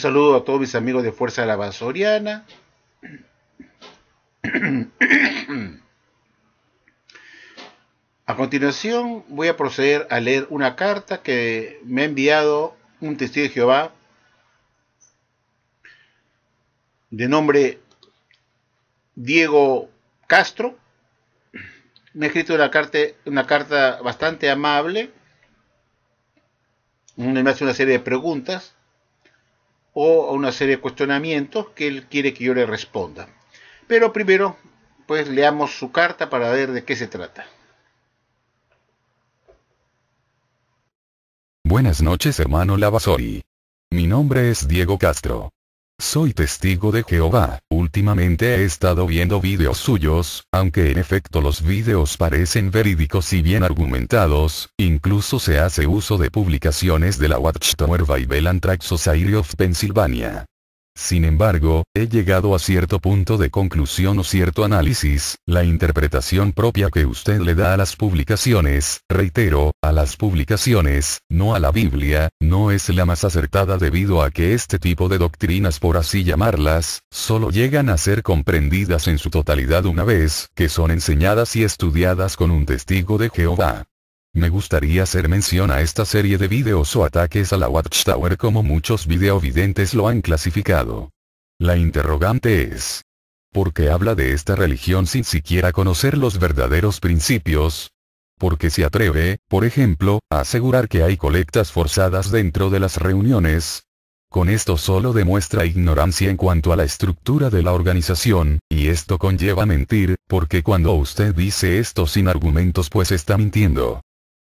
saludo a todos mis amigos de Fuerza de la Vasoriana. A continuación voy a proceder a leer una carta que me ha enviado un testigo de Jehová de nombre Diego Castro. Me ha escrito una carta, una carta bastante amable. Me hace una serie de preguntas o una serie de cuestionamientos que él quiere que yo le responda. Pero primero, pues leamos su carta para ver de qué se trata. Buenas noches hermano Lavasori. Mi nombre es Diego Castro. Soy testigo de Jehová, últimamente he estado viendo vídeos suyos, aunque en efecto los vídeos parecen verídicos y bien argumentados, incluso se hace uso de publicaciones de la Watchtower Bible and Tract Society of Pennsylvania. Sin embargo, he llegado a cierto punto de conclusión o cierto análisis, la interpretación propia que usted le da a las publicaciones, reitero, a las publicaciones, no a la Biblia, no es la más acertada debido a que este tipo de doctrinas por así llamarlas, solo llegan a ser comprendidas en su totalidad una vez que son enseñadas y estudiadas con un testigo de Jehová. Me gustaría hacer mención a esta serie de videos o ataques a la Watchtower como muchos videovidentes lo han clasificado. La interrogante es, ¿por qué habla de esta religión sin siquiera conocer los verdaderos principios? Porque se atreve, por ejemplo, a asegurar que hay colectas forzadas dentro de las reuniones, con esto solo demuestra ignorancia en cuanto a la estructura de la organización, y esto conlleva mentir, porque cuando usted dice esto sin argumentos pues está mintiendo.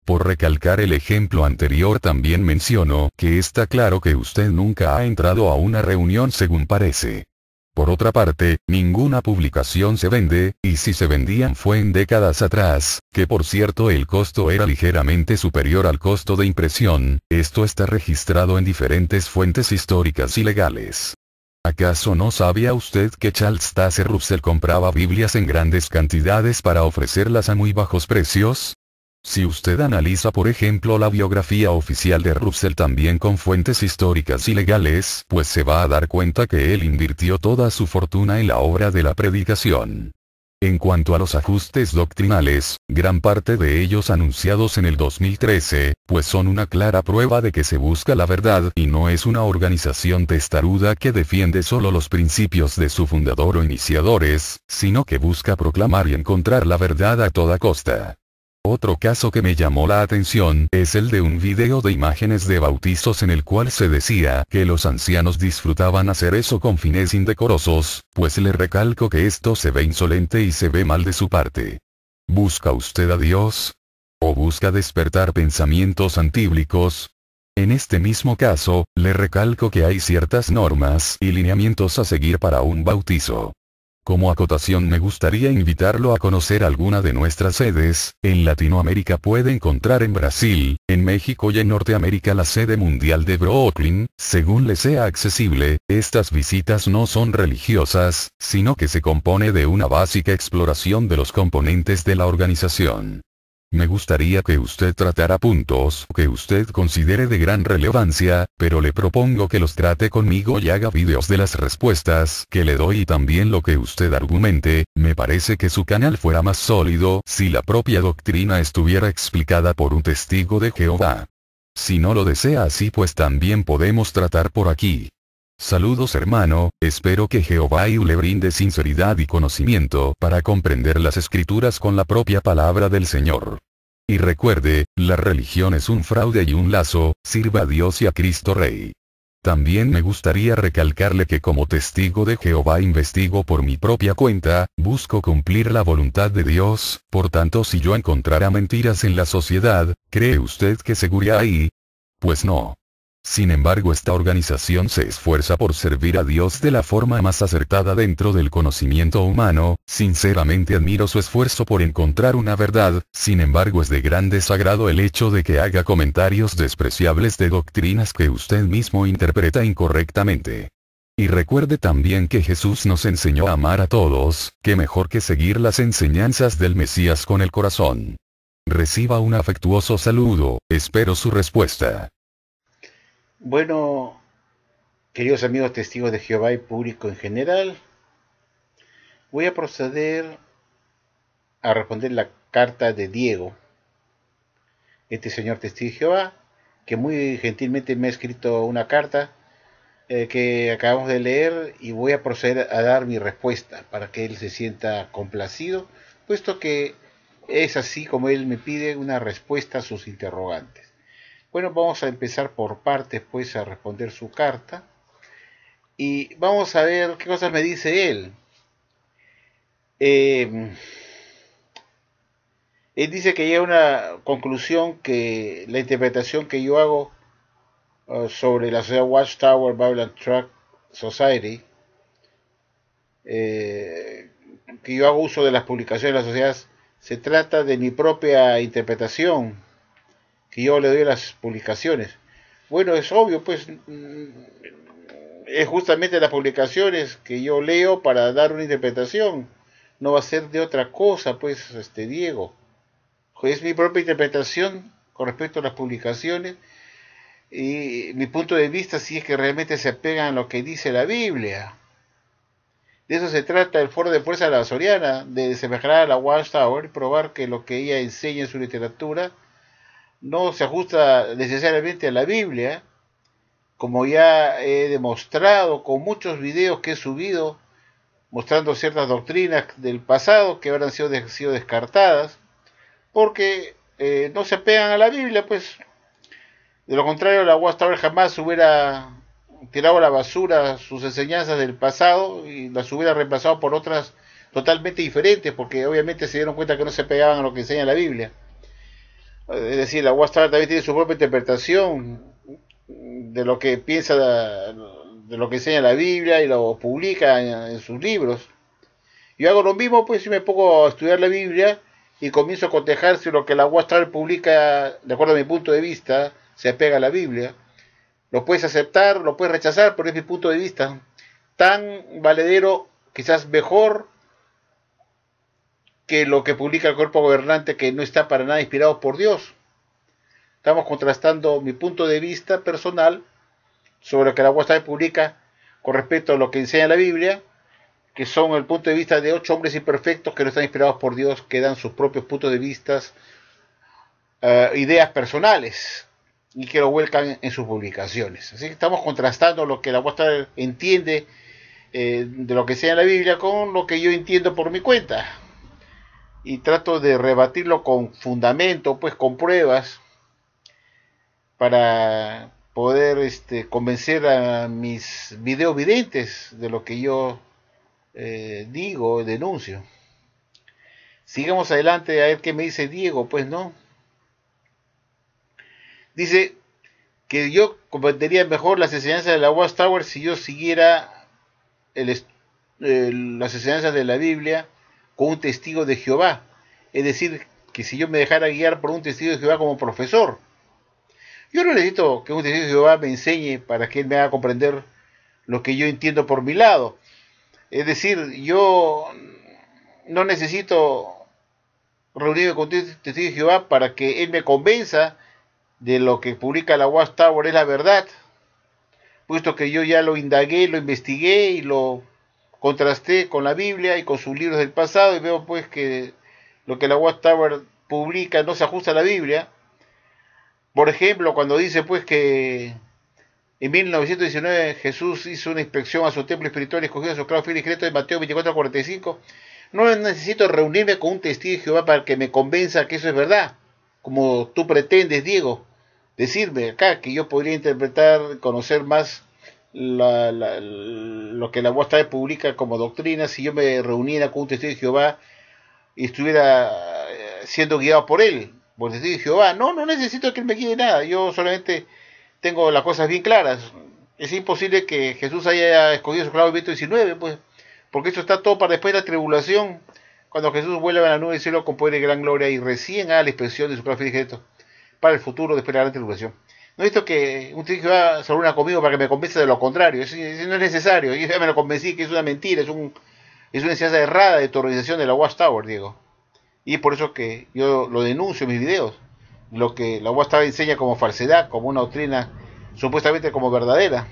Por recalcar el ejemplo anterior también menciono que está claro que usted nunca ha entrado a una reunión según parece. Por otra parte, ninguna publicación se vende, y si se vendían fue en décadas atrás, que por cierto el costo era ligeramente superior al costo de impresión, esto está registrado en diferentes fuentes históricas y legales. ¿Acaso no sabía usted que Charles Taze Russell compraba Biblias en grandes cantidades para ofrecerlas a muy bajos precios? Si usted analiza por ejemplo la biografía oficial de Russell también con fuentes históricas y legales, pues se va a dar cuenta que él invirtió toda su fortuna en la obra de la predicación. En cuanto a los ajustes doctrinales, gran parte de ellos anunciados en el 2013, pues son una clara prueba de que se busca la verdad y no es una organización testaruda que defiende solo los principios de su fundador o iniciadores, sino que busca proclamar y encontrar la verdad a toda costa. Otro caso que me llamó la atención es el de un video de imágenes de bautizos en el cual se decía que los ancianos disfrutaban hacer eso con fines indecorosos, pues le recalco que esto se ve insolente y se ve mal de su parte. ¿Busca usted a Dios? ¿O busca despertar pensamientos antíblicos? En este mismo caso, le recalco que hay ciertas normas y lineamientos a seguir para un bautizo. Como acotación me gustaría invitarlo a conocer alguna de nuestras sedes, en Latinoamérica puede encontrar en Brasil, en México y en Norteamérica la sede mundial de Brooklyn, según le sea accesible, estas visitas no son religiosas, sino que se compone de una básica exploración de los componentes de la organización. Me gustaría que usted tratara puntos que usted considere de gran relevancia, pero le propongo que los trate conmigo y haga vídeos de las respuestas que le doy y también lo que usted argumente, me parece que su canal fuera más sólido si la propia doctrina estuviera explicada por un testigo de Jehová. Si no lo desea así pues también podemos tratar por aquí. Saludos hermano, espero que Jehová y le brinde sinceridad y conocimiento para comprender las escrituras con la propia palabra del Señor. Y recuerde, la religión es un fraude y un lazo, sirva a Dios y a Cristo Rey. También me gustaría recalcarle que como testigo de Jehová investigo por mi propia cuenta, busco cumplir la voluntad de Dios, por tanto si yo encontrara mentiras en la sociedad, ¿cree usted que seguirá ahí? Pues no. Sin embargo esta organización se esfuerza por servir a Dios de la forma más acertada dentro del conocimiento humano, sinceramente admiro su esfuerzo por encontrar una verdad, sin embargo es de gran desagrado el hecho de que haga comentarios despreciables de doctrinas que usted mismo interpreta incorrectamente. Y recuerde también que Jesús nos enseñó a amar a todos, que mejor que seguir las enseñanzas del Mesías con el corazón. Reciba un afectuoso saludo, espero su respuesta. Bueno, Queridos amigos testigos de Jehová y público en general, voy a proceder a responder la carta de Diego, este señor testigo de Jehová, que muy gentilmente me ha escrito una carta eh, que acabamos de leer y voy a proceder a dar mi respuesta para que él se sienta complacido, puesto que es así como él me pide una respuesta a sus interrogantes. Bueno, vamos a empezar por partes, pues, a responder su carta. Y vamos a ver qué cosas me dice él. Eh, él dice que llega una conclusión que la interpretación que yo hago uh, sobre la sociedad Watchtower Babylon Truck Society, eh, que yo hago uso de las publicaciones de la sociedad, se trata de mi propia interpretación, que yo le doy las publicaciones. Bueno, es obvio, pues mm, es justamente las publicaciones que yo leo para dar una interpretación. No va a ser de otra cosa, pues, este Diego es mi propia interpretación con respecto a las publicaciones y mi punto de vista si es que realmente se apegan a lo que dice la Biblia. De eso se trata el foro de fuerza de la Soriana, de desemejar a la Watchtower y probar que lo que ella enseña en su literatura no se ajusta necesariamente a la Biblia, como ya he demostrado con muchos videos que he subido mostrando ciertas doctrinas del pasado que han sido, sido descartadas porque eh, no se pegan a la Biblia, pues de lo contrario la Watchtower jamás hubiera tirado a la basura sus enseñanzas del pasado y las hubiera reemplazado por otras totalmente diferentes, porque obviamente se dieron cuenta que no se pegaban a lo que enseña la Biblia. Es decir, la Watchtower también tiene su propia interpretación de lo que piensa, de lo que enseña la Biblia y lo publica en, sus libros. Yo hago lo mismo, pues si me pongo a estudiar la Biblia, y comienzo a cotejar si lo que la Astral publica, de acuerdo a mi punto de vista, se apega a la Biblia. Lo puedes aceptar, lo puedes rechazar, pero es mi punto de vista. Tan valedero, quizás mejor que lo que publica el cuerpo gobernante que no está para nada inspirado por Dios. Estamos contrastando mi punto de vista personal sobre lo que la Astral publica con respecto a lo que enseña la Biblia que son el punto de vista de ocho hombres imperfectos que no están inspirados por Dios, que dan sus propios puntos de vista, eh, ideas personales y que lo vuelcan en sus publicaciones. Así que estamos contrastando lo que la vuestra entiende eh, de lo que sea en la Biblia con lo que yo entiendo por mi cuenta. Y trato de rebatirlo con fundamento, pues con pruebas, para poder este, convencer a mis videovidentes de lo que yo eh, digo, denuncio. Sigamos adelante a ver qué me dice Diego, pues no. Dice que yo comprendería mejor las enseñanzas de la Watchtower si yo siguiera las enseñanzas de la Biblia con un testigo de Jehová. Es decir, que si yo me dejara guiar por un testigo de Jehová como profesor. Yo no necesito que un testigo de Jehová me enseñe para que él me haga comprender lo que yo entiendo por mi lado. Es decir, yo no necesito reunirme con testigo de Jehová para que él me convenza de lo que publica la Watchtower es la verdad, puesto que yo ya lo indagué, lo investigué y lo contrasté con la Biblia y con sus libros del pasado y veo pues que lo que la Watchtower publica no se ajusta a la Biblia. Por ejemplo, cuando dice pues que en 1919 Jesús hizo una inspección a su templo espiritual y escogió a su esclavo fiel y de Mateo 24 45. No necesito reunirme con un testigo de Jehová para que me convenza que eso es verdad, como tú pretendes, Diego, decirme acá que yo podría interpretar, conocer más lo que la voz publica como doctrina si yo me reuniera con un testigo de Jehová y estuviera eh, siendo guiado por él, por el testigo de Jehová. No, no necesito que él me guíe nada, yo solamente tengo las cosas bien claras. Es imposible que Jesús haya escogido su clavo en 19, pues, porque esto está todo para después de la tribulación, cuando Jesús vuelva a la nube del cielo con poder y gran gloria y recién haga la expresión de su directo para el futuro después de la gran tribulación. No visto que un tío va a una conmigo para que me convenza de lo contrario, eso, no es necesario, yo ya me lo convencí que es una mentira, es, un, es una enseñanza errada de tu organización de la Watchtower, Diego. Y es por eso que yo lo denuncio en mis videos lo que la Watchtower enseña como falsedad, como una doctrina supuestamente como verdadera.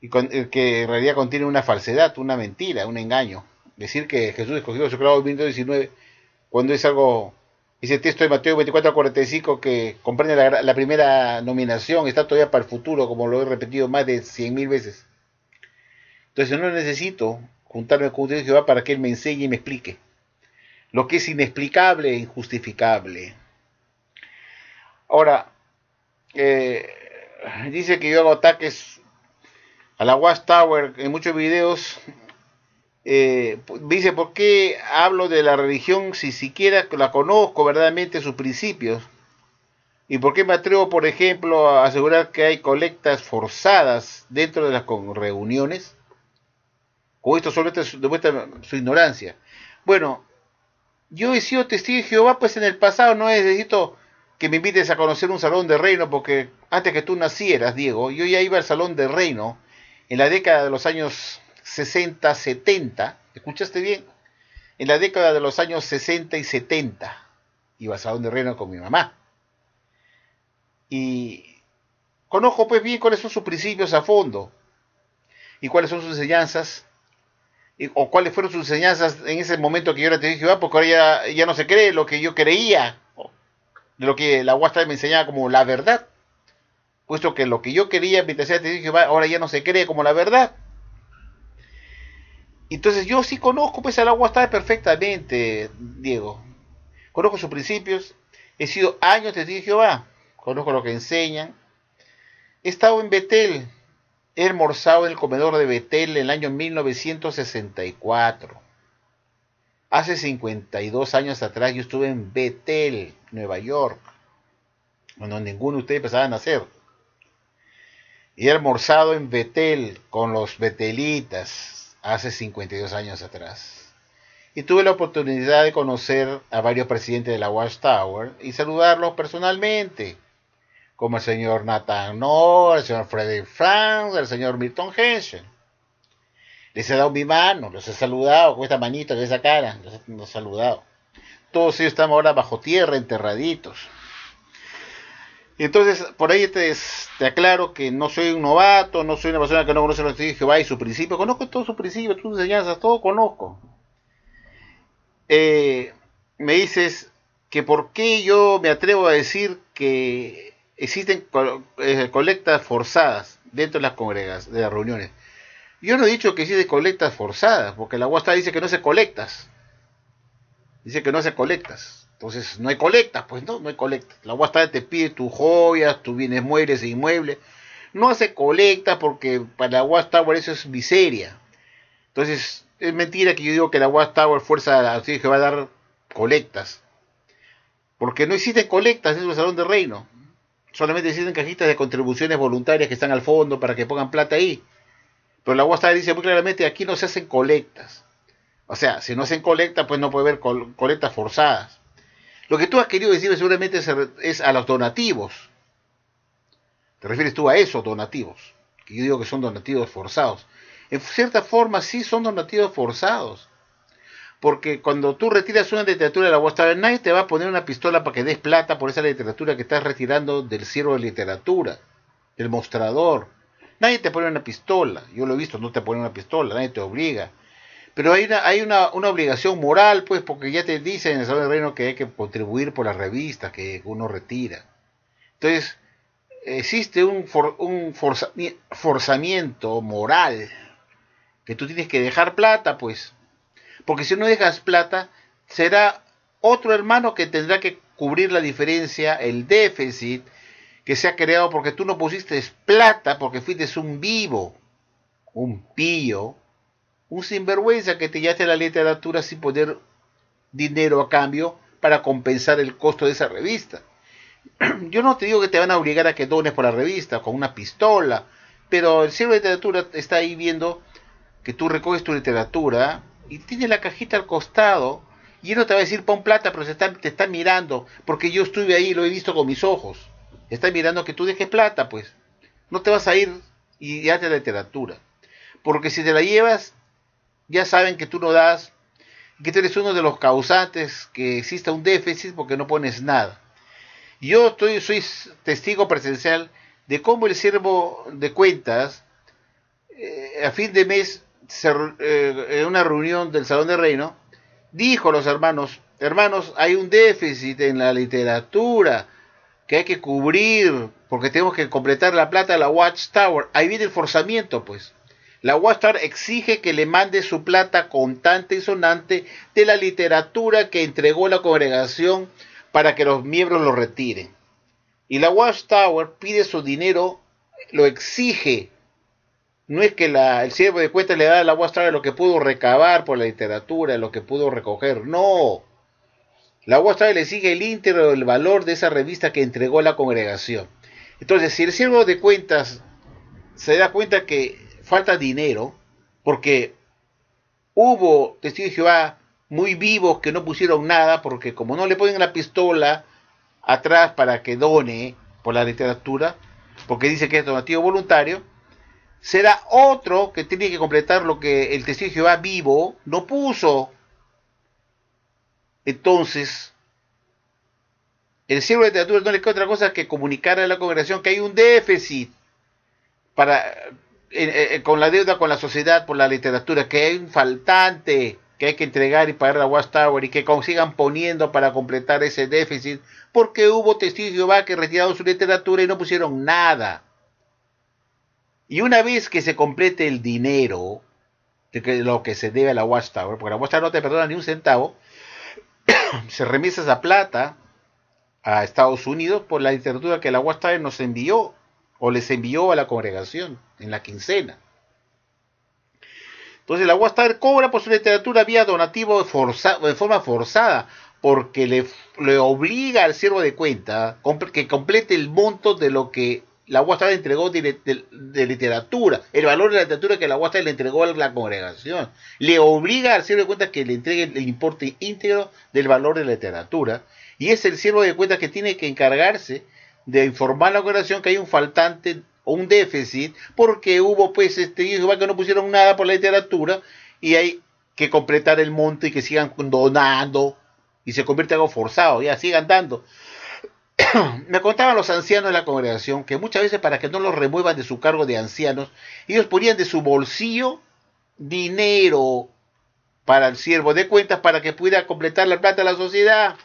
y que en realidad contiene una falsedad, una mentira, un engaño. Decir que Jesús escogió su clavo en 1919 cuando es algo, ese texto de Mateo 24 a 45 que comprende la, primera nominación, está todavía para el futuro, como lo he repetido más de 100.000 veces. Entonces no necesito juntarme con Dios Jehová para que Él me enseñe y me explique lo que es inexplicable e injustificable. Ahora, eh, dice que yo hago ataques a la Watchtower en muchos videos. Eh, dice, ¿por qué hablo de la religión si siquiera la conozco verdaderamente sus principios? ¿Y por qué me atrevo, por ejemplo, a asegurar que hay colectas forzadas dentro de las reuniones? Con esto solamente demuestra su ignorancia. Bueno, yo he sido testigo de Jehová, pues en el pasado no necesito que me invites a conocer un salón de reino, porque antes que tú nacieras, Diego, yo ya iba al salón de reino en la década de los años 60, 70, ¿escuchaste bien? En la década de los años 60 y 70 iba al salón de reino con mi mamá. Y conozco pues bien cuáles son sus principios a fondo y cuáles son sus enseñanzas o cuáles fueron sus enseñanzas en ese momento que yo era te dije, porque ahora ya, no se cree lo que yo creía, de lo que la Huastra me enseñaba como la verdad, puesto que lo que yo quería mientras era te dije, ahora ya no se cree como la verdad. Entonces yo sí conozco pues a la Huastra perfectamente, Diego. Conozco sus principios, he sido años de Jehová, conozco lo que enseñan. He estado en Betel, He almorzado en el comedor de Betel en el año 1964. Hace 52 años atrás yo estuve en Betel, Nueva York, cuando ninguno de ustedes a nacer. Y he almorzado en Betel con los betelitas hace 52 años atrás. Y tuve la oportunidad de conocer a varios presidentes de la Watchtower y saludarlos personalmente como el señor Nathan Noor, el señor Frederick Franz, el señor Milton Henson. Les he dado mi mano, los he saludado con esta manita, con esa cara, los he, saludado. Todos ellos estamos ahora bajo tierra, enterraditos. Entonces, por ahí te, aclaro que no soy un novato, no soy una persona que no conoce los de Jehová y su principio. Conozco todos sus principios, sus enseñanzas, todo conozco. Eh, me dices que por qué yo me atrevo a decir que existen eh, colectas forzadas dentro de las congregas, de las reuniones. Yo no he dicho que existen colectas forzadas, porque la UASTA dice que no se colectas. Dice que no se colectas. Entonces, no hay colectas, pues no, no hay colectas. La UASTA te pide tus joyas, tus bienes muebles e inmuebles. No hace colectas porque para la Tower eso es miseria. Entonces, es mentira que yo digo que la UAS Tower fuerza así que va a dar colectas. Porque no existen colectas en el salón de reino solamente existen cajitas de contribuciones voluntarias que están al fondo para que pongan plata ahí. Pero la UASTA dice muy claramente, aquí no se hacen colectas. O sea, si no hacen colectas, pues no puede haber colectas forzadas. Lo que tú has querido decir seguramente es, a los donativos. ¿Te refieres tú a esos donativos? Que yo digo que son donativos forzados. En cierta forma sí son donativos forzados. Porque cuando tú retiras una literatura de la vuestra nadie te va a poner una pistola para que des plata por esa literatura que estás retirando del ciervo de literatura, del mostrador. Nadie te pone una pistola. Yo lo he visto, no te pone una pistola, nadie te obliga. Pero hay una, obligación moral, pues, porque ya te dicen en el Salón del Reino que hay que contribuir por las revistas que uno retira. Entonces, existe un, un forzamiento moral que tú tienes que dejar plata, pues, porque si no dejas plata, será otro hermano que tendrá que cubrir la diferencia, el déficit que se ha creado porque tú no pusiste plata, porque fuiste un vivo, un pío, un sinvergüenza que te llevaste la literatura sin poner dinero a cambio para compensar el costo de esa revista. Yo no te digo que te van a obligar a que dones por la revista con una pistola, pero el cielo de literatura está ahí viendo que tú recoges tu literatura, y tiene la cajita al costado y él no te va a decir pon plata, pero está, te está mirando, porque yo estuve ahí y lo he visto con mis ojos. Está mirando que tú dejes plata, pues. No te vas a ir y ya la literatura. Porque si te la llevas, ya saben que tú no das, que tú eres uno de los causantes que exista un déficit porque no pones nada. Yo estoy, soy testigo presencial de cómo el siervo de cuentas eh, a fin de mes, eh, en una reunión del Salón de Reino, dijo a los hermanos, hermanos, hay un déficit en la literatura que hay que cubrir porque tenemos que completar la plata de la Watchtower. Ahí viene el forzamiento, pues. La Watchtower exige que le mande su plata contante y sonante de la literatura que entregó la congregación para que los miembros lo retiren. Y la Watchtower pide su dinero, lo exige. No es que el siervo de cuentas le da a la Watchtower lo que pudo recabar por la literatura, lo que pudo recoger. No. La Watchtower le sigue el íntegro del valor de esa revista que entregó la congregación. Entonces, si el siervo de cuentas se da cuenta que falta dinero, porque hubo testigos de Jehová muy vivos que no pusieron nada, porque como no le ponen la pistola atrás para que done por la literatura, porque dice que es donativo voluntario, será otro que tiene que completar lo que el testigo de Jehová vivo no puso. Entonces, el siervo de literatura no le queda otra cosa que comunicar a la congregación que hay un déficit para con la deuda con la sociedad por la literatura, que hay un faltante que hay que entregar y pagar la Watchtower y que consigan poniendo para completar ese déficit, porque hubo testigos de que retiraron su literatura y no pusieron nada. Y una vez que se complete el dinero, de lo que se debe a la Watchtower, porque la Watchtower no te perdona ni un centavo, se remisa esa plata a Estados Unidos por la literatura que la Watchtower nos envió o les envió a la congregación en la quincena. Entonces la Watchtower cobra por su literatura vía donativo de forma forzada, porque le, le, obliga al siervo de cuenta que complete el monto de lo que la Watchtower entregó de, literatura, el valor de la literatura que la Watchtower le entregó a la congregación. Le obliga al siervo de cuenta que le entregue el importe íntegro del valor de la literatura. Y es el siervo de cuenta que tiene que encargarse de informar a la congregación que hay un faltante un déficit porque hubo pues este que no pusieron nada por la literatura y hay que completar el monto y que sigan donando y se convierte en algo forzado, ya sigan dando. Me contaban los ancianos de la congregación que muchas veces para que no los remuevan de su cargo de ancianos, ellos ponían de su bolsillo dinero para el siervo de cuentas para que pudiera completar la plata de la sociedad.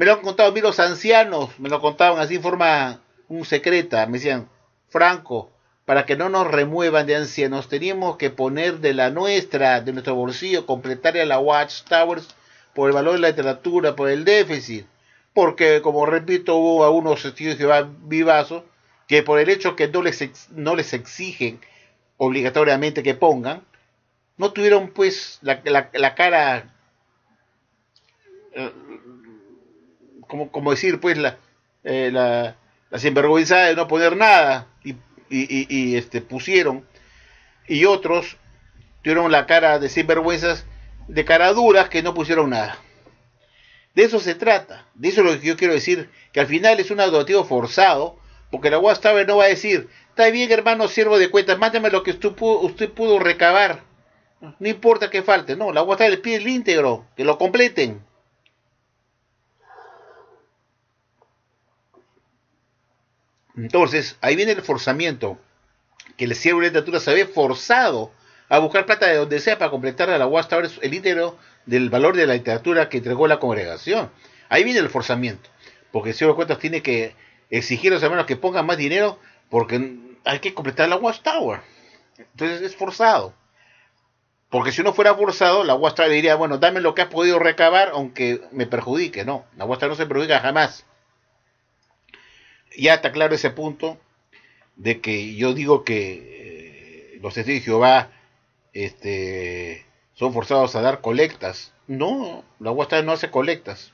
Me lo han contado a mí los ancianos, me lo contaban así en forma un secreta, me decían, Franco, para que no nos remuevan de ancianos, teníamos que poner de la nuestra, de nuestro bolsillo, completar a la Watchtowers por el valor de la literatura, por el déficit. Porque, como repito, hubo algunos estudios de Jehová vivazos que por el hecho que no les, no les exigen obligatoriamente que pongan, no tuvieron pues la, la, cara, eh, como, como decir, pues la, eh, la, la de no poner nada. Y, este, pusieron, y otros tuvieron la cara de sinvergüenzas, de cara duras que no pusieron nada. De eso se trata, de eso es lo que yo quiero decir, que al final es un adoptivo forzado, porque la Watchtower no va a decir, está bien hermano siervo de cuentas, mándame lo que usted pudo, usted pudo recabar, no importa que falte, no, la Watchtower le pide el íntegro, que lo completen. Entonces, ahí viene el forzamiento, que el siervo de literatura se ve forzado a buscar plata de donde sea para completar a la Watchtower el íntegro del valor de la literatura que entregó la congregación. Ahí viene el forzamiento, porque el siervo de cuentas tiene que exigir a los hermanos que pongan más dinero porque hay que completar la Watchtower. Entonces es forzado. Porque si no fuera forzado, la Watchtower diría, bueno, dame lo que has podido recabar, aunque me perjudique. No, la Watchtower no se perjudica jamás ya está claro ese punto de que yo digo que eh, los testigos de Jehová este, son forzados a dar colectas. No, la Guastada no hace colectas,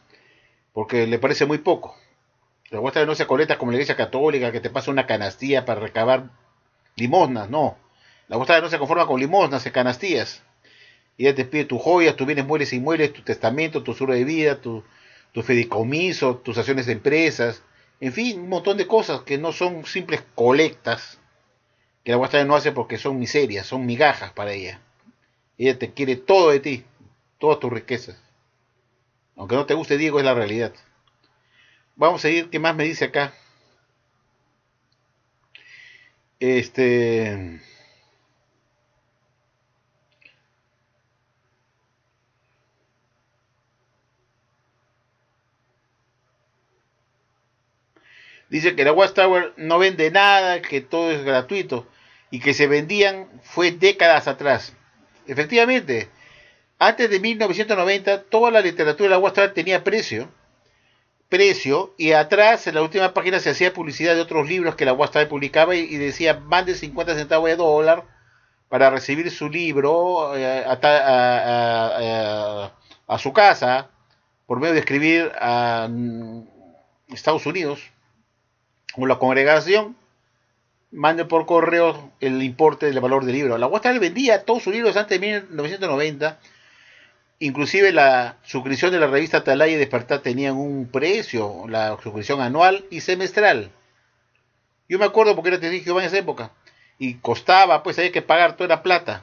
porque le parece muy poco. La Guastada no hace colectas como la iglesia católica, que te pasa una canastilla para recabar limosnas, no. La Guastada no se conforma con limosnas, hace canastillas. Y ella te pide tus joyas, tus bienes muebles y muebles, tu testamento, tu seguro de vida, tu, tu fideicomiso, tus acciones de empresas, en fin, un montón de cosas que no son simples colectas, que la Guastada no hace porque son miserias, son migajas para ella. Ella te quiere todo de ti, todas tus riquezas. Aunque no te guste, Diego, es la realidad. Vamos a seguir, ¿qué más me dice acá? Este. Dice que la Watchtower no vende nada, que todo es gratuito. Y que se vendían fue décadas atrás. Efectivamente, antes de 1990 toda la literatura de la Watchtower tenía precio, precio y atrás en la última página se hacía publicidad de otros libros que la Watchtower publicaba y, decía mande 50 centavos de dólar para recibir su libro eh, a, a su casa por medio de escribir a mm, Estados Unidos o la congregación mande por correo el importe del valor del libro. La Watchtower vendía todos sus libros antes de 1990. Inclusive la suscripción de la revista Atalaya y Despertar tenían un precio, la suscripción anual y semestral. Yo me acuerdo porque era testigo en esa época. Y costaba, pues había que pagar toda la plata.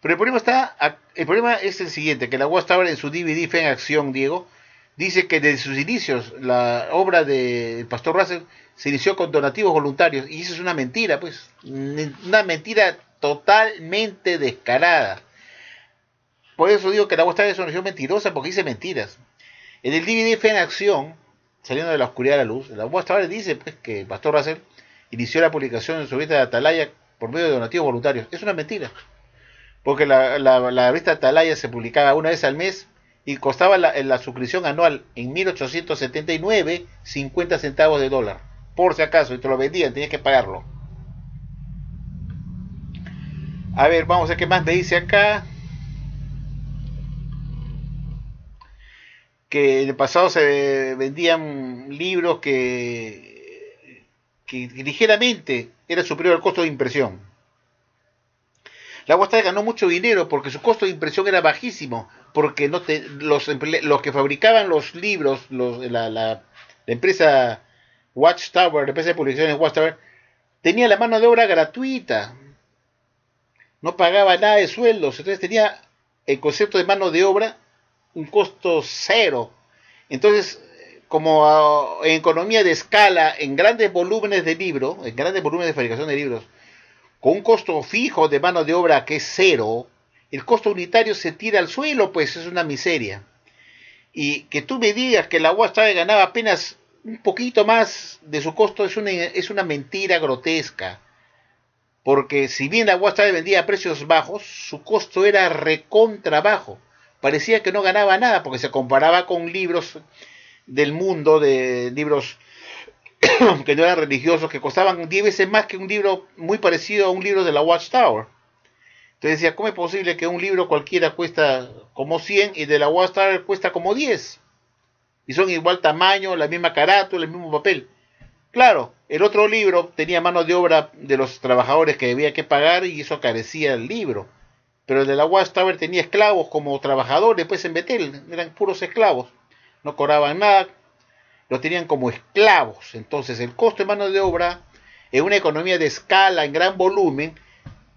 Pero el problema está, el problema es el siguiente, que la Watchtower en su DVD Fe en Acción, Diego, dice que desde sus inicios la obra del Pastor Russell se inició con donativos voluntarios y eso es una mentira, pues, una mentira totalmente descarada. Por eso digo que la Watchtower es una organización mentirosa porque dice mentiras. En el DVD Fe en Acción, saliendo de la oscuridad a la luz, la Watchtower dice pues, que el Pastor Russell inició la publicación en su revista de Atalaya por medio de donativos voluntarios. Es una mentira porque la, la, revista Atalaya se publicaba una vez al mes y costaba la, la suscripción anual en 1879 50 centavos de dólar. Por si acaso, y te lo vendían, tenías que pagarlo. A ver, vamos a ver qué más me dice acá. Que en el pasado se vendían libros que, que ligeramente era superior al costo de impresión. La Watchtower ganó mucho dinero porque su costo de impresión era bajísimo, porque no los, los que fabricaban los libros, los, la, la, empresa Watchtower, la empresa de publicaciones Watchtower, tenía la mano de obra gratuita. No pagaba nada de sueldos, entonces tenía el concepto de mano de obra un costo cero. Entonces, como ah, en economía de escala, en grandes volúmenes de libros, en grandes volúmenes de fabricación de libros, con un costo fijo de mano de obra que es cero, el costo unitario se tira al suelo, pues es una miseria. Y que tú me digas que la Watchtower ganaba apenas un poquito más de su costo es una, es una mentira grotesca. Porque si bien la Watchtower vendía a precios bajos, su costo era recontra bajo. Parecía que no ganaba nada porque se comparaba con libros del mundo, de libros que no eran religiosos, que costaban 10 veces más que un libro muy parecido a un libro de la Watchtower. Entonces decía, ¿cómo es posible que un libro cualquiera cuesta como 100 y de la Watchtower cuesta como 10? Y son igual tamaño, la misma carátula, el mismo papel. Claro, el otro libro tenía mano de obra de los trabajadores que había que pagar y eso carecía el libro. Pero el de la Watchtower tenía esclavos como trabajadores, pues en Betel, eran puros esclavos. No cobraban nada, los tenían como esclavos. Entonces el costo de mano de obra en una economía de escala, en gran volumen,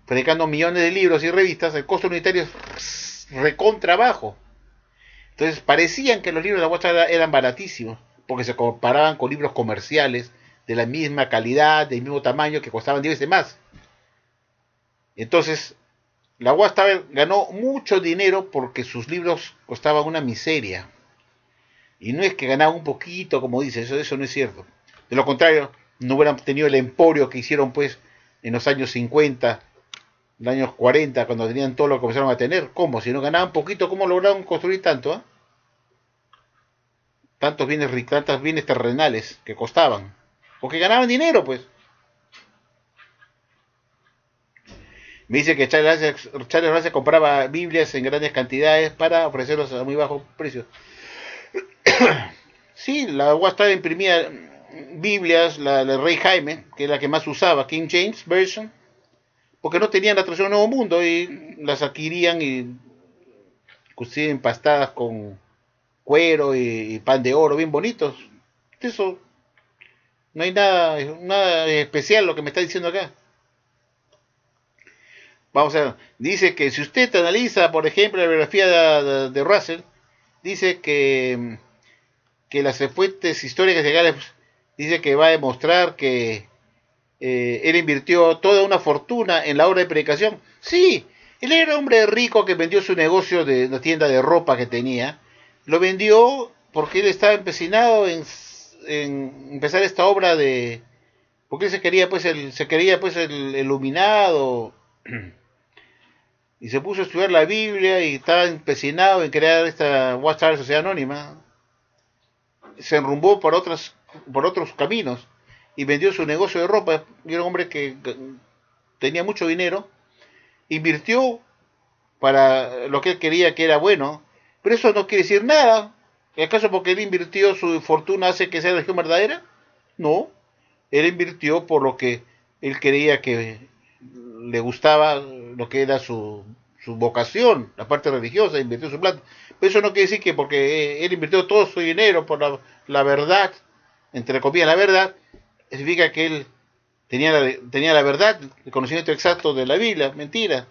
predicando millones de libros y revistas, el costo unitario es recontra bajo. Entonces parecían que los libros de la eran baratísimos, porque se comparaban con libros comerciales de la misma calidad, del mismo tamaño, que costaban 10 veces más. Entonces, la Watchtower ganó mucho dinero porque sus libros costaban una miseria. Y no es que ganaba un poquito, como dice, eso, eso no es cierto. De lo contrario, no hubieran tenido el emporio que hicieron pues en los años 50, los años 40, cuando tenían todo lo que comenzaron a tener. ¿Cómo? Si no ganaban poquito, ¿cómo lograron construir tanto? Ah? Tantos bienes, tantos bienes terrenales que costaban. Porque ganaban dinero, pues. Me dice que Charles Charles compraba Biblias en grandes cantidades para ofrecerlos a muy bajo precio. sí, la Watchtower imprimía Biblias, la del Rey Jaime, que es la que más usaba, King James Version, porque no tenían la traducción Nuevo Mundo y las adquirían y cosían empastadas con cuero y, pan de oro, bien bonitos. Eso, no hay nada, nada especial lo que me está diciendo acá. Vamos a ver, dice que si usted analiza, por ejemplo, la biografía de Russell, dice que que las fuentes históricas legales dice que va a demostrar que eh, él invirtió toda una fortuna en la obra de predicación. Sí, él era un hombre rico que vendió su negocio de la tienda de ropa que tenía. Lo vendió porque él estaba empecinado en en empezar esta obra de porque se quería pues el se quería pues el iluminado y se puso a estudiar la Biblia y estaba empecinado en crear esta Watchtower Sociedad Anónima se enrumbó por otras por otros caminos y vendió su negocio de ropa era un hombre que tenía mucho dinero invirtió para lo que él quería que era bueno pero eso no quiere decir nada ¿acaso porque él invirtió su fortuna hace que sea religión verdadera? no él invirtió por lo que él quería que le gustaba lo que era su, su vocación, la parte religiosa, invirtió su plata. Pero eso no quiere decir que porque él invirtió todo su dinero por la, la verdad, entre comillas la verdad, significa que él tenía la, tenía la verdad, el conocimiento exacto de la Biblia, mentira.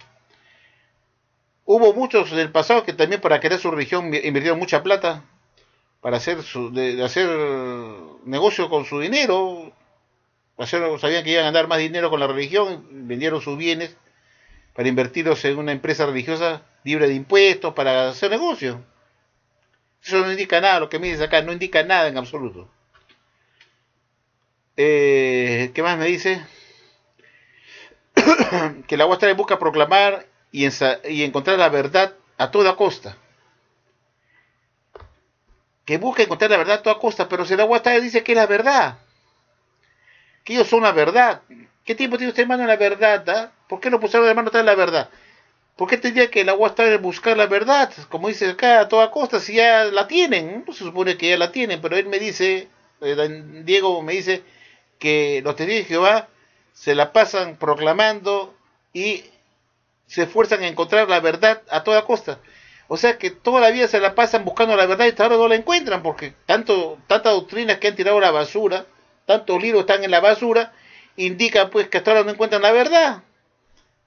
Hubo muchos del pasado que también para querer su religión invirtieron mucha plata para hacer su, de, hacer negocio con su dinero, sabían que iban a ganar más dinero con la religión, vendieron sus bienes para invertirlos en una empresa religiosa libre de impuestos para hacer negocio. Eso no indica nada, lo que me dices acá no indica nada en absoluto. Eh, ¿Qué más me dice? que la UASTAR busca proclamar y, encontrar la verdad a toda costa. Que busca encontrar la verdad a toda costa, pero si la UASTAR dice que es la verdad, que ellos son la verdad. ¿Qué tiempo tiene usted, hermano, en la verdad? Ah? ¿Por qué no pusieron hermano en la verdad? ¿Por qué tendría que el agua estar en buscar la verdad? Como dice acá, a toda costa, si ya la tienen. Se supone que ya la tienen, pero él me dice, eh, Diego me dice, que los testigos de Jehová se la pasan proclamando y se esfuerzan en encontrar la verdad a toda costa. O sea que toda la vida se la pasan buscando la verdad y hasta ahora no la encuentran, porque tanto, tantas doctrinas que han tirado a la basura, tantos libros están en la basura, indican pues que hasta ahora no encuentran la verdad.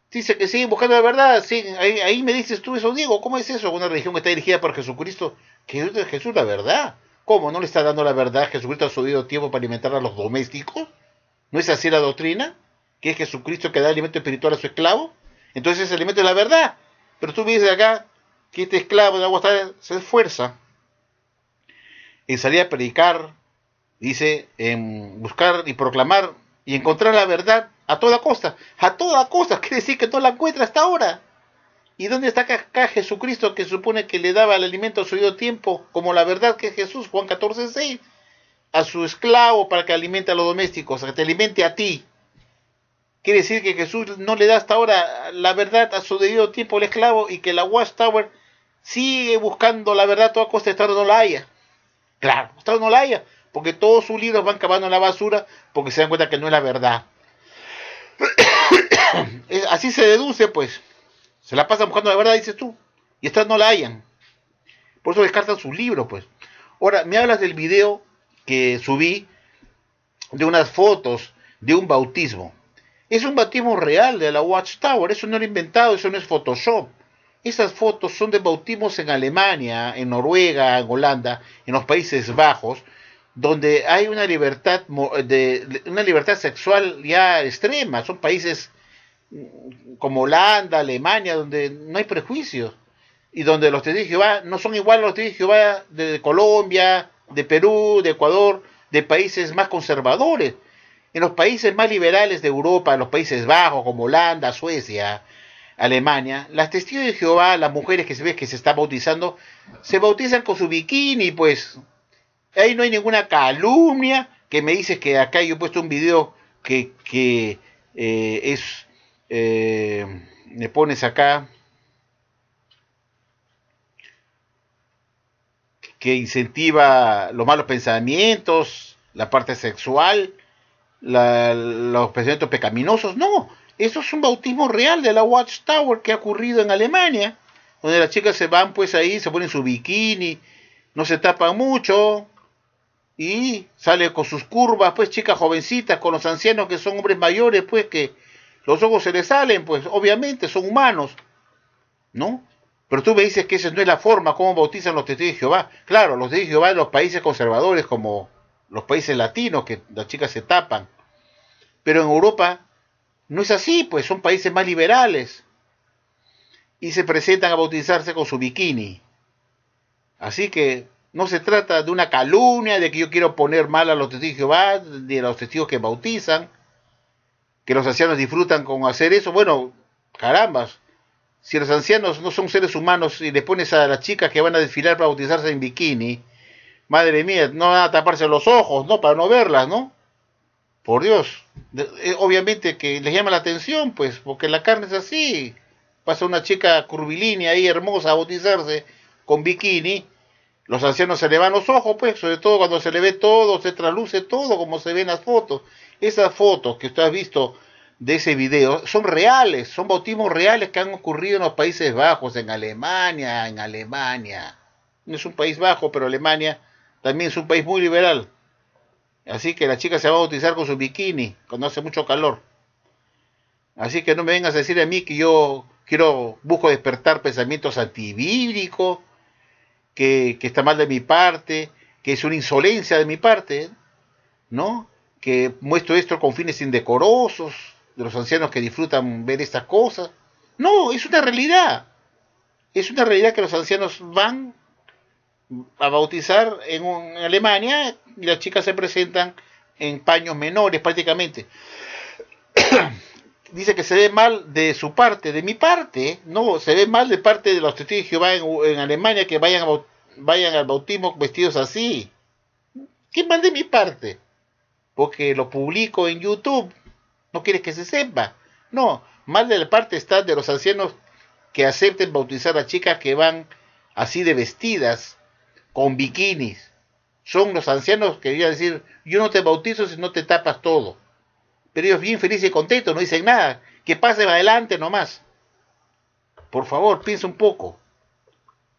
Dice que siguen buscando la verdad, sí, ahí, me dices tú eso, Diego, ¿cómo es eso? Una religión que está dirigida por Jesucristo, que es Jesús la verdad. ¿Cómo? ¿No le está dando la verdad? ¿Jesucristo ha subido tiempo para alimentar a los domésticos? ¿No es así la doctrina? ¿Que es Jesucristo que da alimento espiritual a su esclavo? Entonces ese alimento es la verdad. Pero tú dices acá que este esclavo de agua se esfuerza en salir a predicar, dice, en buscar y proclamar y encontrar la verdad a toda costa. A toda costa, quiere decir que no la encuentra hasta ahora. ¿Y dónde está acá Jesucristo que supone que le daba el alimento a su debido tiempo, como la verdad que Jesús, Juan 14, 6, a su esclavo para que alimente a los domésticos, que te alimente a ti? Quiere decir que Jesús no le da hasta ahora la verdad a su debido tiempo al esclavo y que la Watchtower sigue buscando la verdad a toda costa, hasta no la haya. Claro, hasta no la haya porque todos sus libros van cavando en la basura porque se dan cuenta que no es la verdad. Así se deduce, pues. Se la pasan buscando la verdad, dices tú. Y estas no la hayan. Por eso descartan sus libros, pues. Ahora, me hablas del video que subí de unas fotos de un bautismo. Es un bautismo real de la Watchtower, eso no lo he inventado, eso no es Photoshop. Esas fotos son de bautismos en Alemania, en Noruega, en Holanda, en los Países Bajos, donde hay una libertad de, una libertad sexual ya extrema, son países como Holanda, Alemania, donde no hay prejuicios y donde los testigos de Jehová no son igual a los testigos de Jehová de Colombia, de Perú, de Ecuador, de países más conservadores. En los países más liberales de Europa, los Países Bajos, como Holanda, Suecia, Alemania, las testigos de Jehová, las mujeres que se ve que se están bautizando, se bautizan con su bikini, pues Ahí no hay ninguna calumnia que me dices que acá yo he puesto un video que, que eh, es, eh, me pones acá, que incentiva los malos pensamientos, la parte sexual, los pensamientos pecaminosos. No, eso es un bautismo real de la Watchtower que ha ocurrido en Alemania, donde las chicas se van pues ahí, se ponen su bikini, no se tapan mucho, y sale con sus curvas, pues chicas jovencitas, con los ancianos que son hombres mayores, pues que los ojos se les salen, pues obviamente son humanos, ¿no? Pero tú me dices que esa no es la forma como bautizan los testigos de Jehová. Claro, los testigos de Jehová en los países conservadores como los países latinos, que las chicas se tapan. Pero en Europa no es así, pues son países más liberales. Y se presentan a bautizarse con su bikini. Así que No se trata de una calumnia, de que yo quiero poner mal a los testigos de Jehová, de los testigos que bautizan, que los ancianos disfrutan con hacer eso. Bueno, carambas, si los ancianos no son seres humanos y le pones a las chicas que van a desfilar para bautizarse en bikini, madre mía, no van a taparse los ojos, ¿no? Para no verlas, ¿no? Por Dios. Eh, obviamente que les llama la atención, pues, porque la carne es así. Pasa una chica curvilínea ahí, hermosa, a bautizarse con bikini. Los ancianos se le van los ojos, pues, sobre todo cuando se le ve todo, se trasluce todo, como se ven en las fotos. Esas fotos que usted ha visto de ese video son reales, son bautismos reales que han ocurrido en los Países Bajos, en Alemania, en Alemania. No es un país bajo, pero Alemania también es un país muy liberal. Así que la chica se va a bautizar con su bikini cuando hace mucho calor. Así que no me vengas a decir a mí que yo quiero, busco despertar pensamientos antibíblicos, que, está mal de mi parte, que es una insolencia de mi parte, ¿no? Que muestro esto con fines indecorosos, de los ancianos que disfrutan ver estas cosas. No, es una realidad. Es una realidad que los ancianos van a bautizar en, Alemania y las chicas se presentan en paños menores prácticamente. Dice que se ve mal de su parte, de mi parte, no, se ve mal de parte de los testigos de Jehová en, Alemania que vayan, vayan al bautismo vestidos así. ¿Qué mal de mi parte? Porque lo publico en YouTube, no quieres que se sepa. No, mal de la parte está de los ancianos que acepten bautizar a chicas que van así de vestidas, con bikinis. Son los ancianos que querían decir, yo no te bautizo si no te tapas todo. Pero ellos bien felices y contentos, no dicen nada. Que pasen adelante nomás. Por favor, piensa un poco.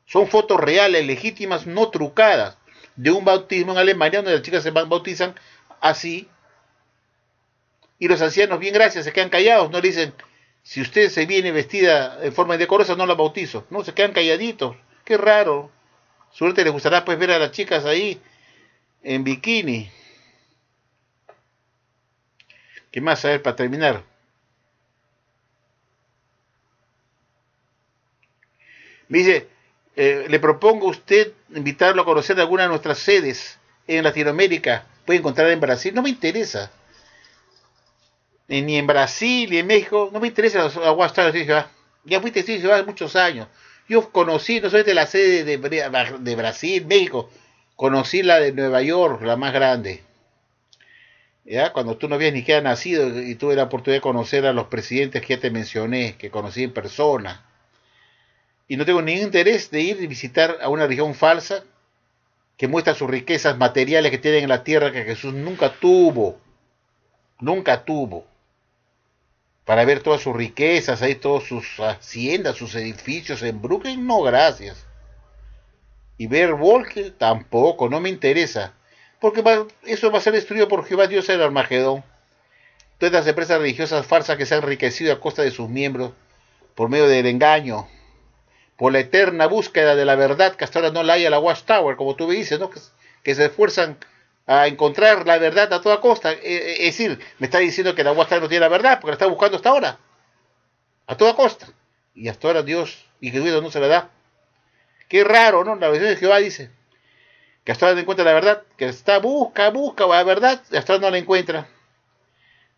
Son fotos reales, legítimas, no trucadas, de un bautismo en Alemania donde las chicas se bautizan así. Y los ancianos, bien gracias, se quedan callados, no le dicen, si usted se viene vestida en forma indecorosa, no la bautizo. No, se quedan calladitos. Qué raro. Suerte les gustará pues ver a las chicas ahí en bikini. ¿Qué más? A ver, para terminar. Me dice, eh, le propongo a usted invitarlo a conocer alguna de nuestras sedes en Latinoamérica. Puede encontrar en Brasil. No me interesa. Ni en Brasil, ni en México. No me interesa la Ya, ya fuiste sí, hace muchos años. Yo conocí, no solamente la sede de, de Brasil, México, conocí la de Nueva York, la más grande. Cuando tú no habías ni siquiera nacido y tuve la oportunidad de conocer a los presidentes que ya te mencioné, que conocí en persona. Y no tengo ningún interés de ir y visitar a una región falsa que muestra sus riquezas materiales que tienen en la tierra que Jesús nunca tuvo. Nunca tuvo para ver todas sus riquezas, ahí todas sus haciendas, sus edificios en Brooklyn, no gracias. Y ver Volker tampoco, no me interesa, porque eso va a ser destruido por Jehová Dios del Armagedón. Todas las empresas religiosas falsas que se han enriquecido a costa de sus miembros por medio del engaño, por la eterna búsqueda de la verdad que hasta ahora no la hay a la Watchtower, como tú me dices, ¿no? que se esfuerzan a encontrar la verdad a toda costa. Eh, eh, es decir, me está diciendo que la Watchtower no tiene la verdad porque la está buscando hasta ahora. A toda costa. Y hasta ahora Dios y Jesucristo no se la da. Qué raro, ¿no? La versión de Jehová dice que ahora no encuentra la verdad, que está, busca, busca la verdad, ahora no la encuentra.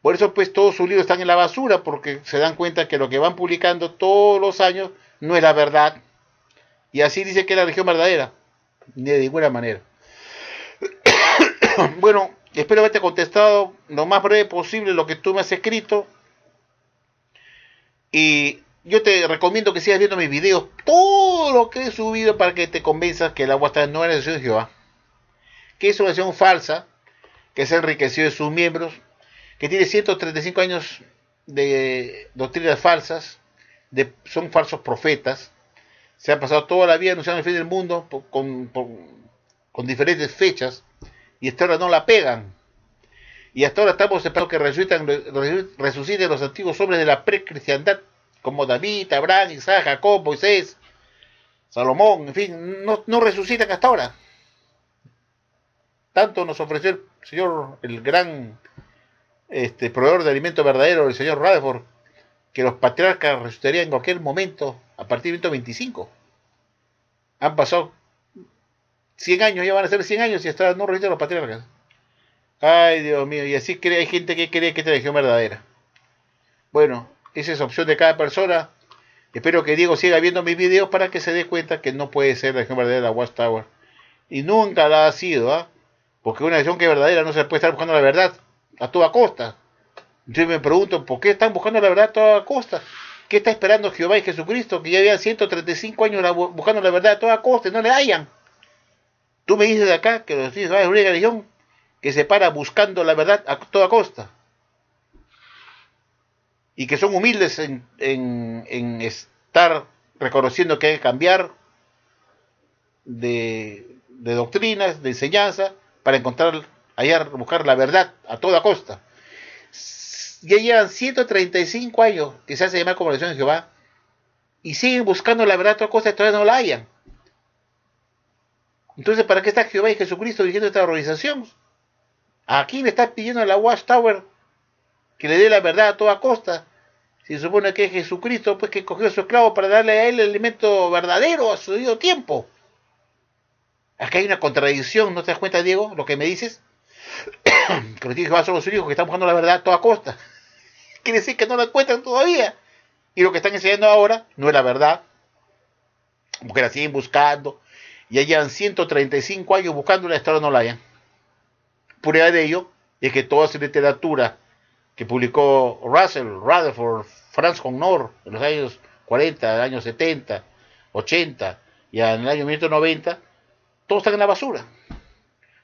Por eso pues todos sus libros están en la basura, porque se dan cuenta que lo que van publicando todos los años no es la verdad. Y así dice que es la religión verdadera. Ni de ninguna manera. bueno, espero haberte contestado lo más breve posible lo que tú me has escrito. Y yo te recomiendo que sigas viendo mis videos, todo lo que he subido para que te convenzas que el agua está no es la nación de Jehová, que es una nación falsa, que se ha enriquecido de sus miembros, que tiene 135 años de doctrinas falsas, de, son falsos profetas, se han pasado toda la vida anunciando el fin del mundo con, con diferentes fechas, y hasta ahora no la pegan. Y hasta ahora estamos esperando que resucitan, resuciten los antiguos hombres de la precristiandad, como David, Abraham, Isaac, Jacob, Moisés, Salomón, en fin, no, no resucitan hasta ahora. Tanto nos ofreció el Señor, el gran este, proveedor de alimento verdadero, el Señor Rutherford, que los patriarcas resucitarían en cualquier momento a partir del 25. Han pasado 100 años, ya van a ser 100 años y hasta no registran los patriarcas. Ay, Dios mío, y así cree, hay gente que cree que esta religión verdadera. Bueno, esa es opción de cada persona. Espero que Diego siga viendo mis videos para que se dé cuenta que no puede ser la religión verdadera la Watchtower. Y nunca la ha sido, ¿ah? Porque una religión que es verdadera no se puede estar buscando la verdad a toda costa. Entonces me pregunto, ¿por qué están buscando la verdad a toda costa? ¿Qué está esperando Jehová y Jesucristo? Que ya habían 135 años buscando la verdad a toda costa y no le hayan. Tú me dices de acá que los es una religión que se para buscando la verdad a toda costa. Y que son humildes en, en estar reconociendo que hay que cambiar de, de doctrinas, de enseñanza, para encontrar, hallar, buscar la verdad a toda costa. Ya llevan 135 años que se hace llamar como de Jehová y siguen buscando la verdad a toda costa y todavía no la hayan. Entonces, ¿para qué está Jehová y Jesucristo dirigiendo esta organización? ¿A quién le está pidiendo a la Watchtower que le dé la verdad a toda costa? Si se supone que es Jesucristo, pues que cogió a su esclavo para darle a él el alimento verdadero a su debido tiempo. Aquí hay una contradicción, ¿no te das cuenta, Diego, lo que me dices? que los hijos son los hijos que están buscando la verdad a toda costa. Quiere decir que no la encuentran todavía. Y lo que están enseñando ahora no es la verdad. Porque la siguen buscando. Ya llevan 135 años buscando la historia no la hayan. Prueba de ello es que toda esa literatura que publicó Russell, Rutherford, Franz Connor en los años 40, años 70, 80 y en el año 1990 todos están en la basura.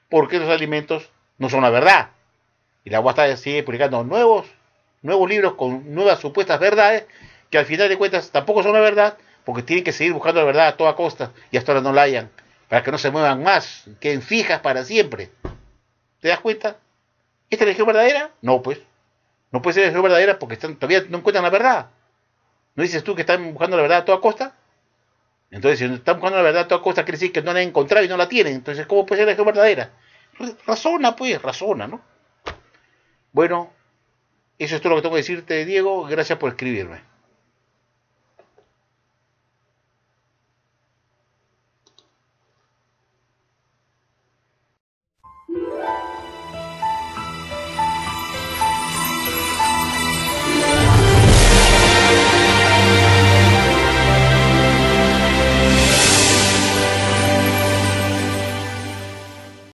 Porque los alimentos no son la verdad. Y la UASTA sigue publicando nuevos, nuevos libros con nuevas supuestas verdades que al final de cuentas tampoco son la verdad porque tienen que seguir buscando la verdad a toda costa y hasta ahora no la hayan para que no se muevan más, queden fijas para siempre. ¿Te das cuenta? ¿Esta es religión verdadera? No, pues. No puede ser verdadera porque todavía no encuentran la verdad. ¿No dices tú que están buscando la verdad a toda costa? Entonces, si están buscando la verdad toda costa, quiere decir que no la han encontrado y no la tienen. Entonces, ¿cómo puede ser la verdadera? Razona, pues, razona, ¿no? Bueno, eso es todo lo que tengo que decirte, Diego. Gracias por escribirme.